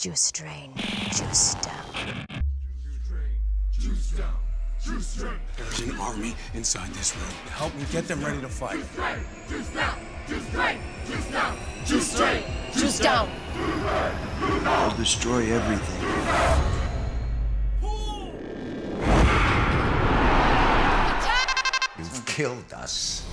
Jus drein, jus daun. Jus drein, jus daun, jus drein. There's an army inside this room. Help me get them ready to fight. Jus drein, jus daun, jus drein, jus daun, jus drein, jus daun. I'll destroy everything. You've killed us.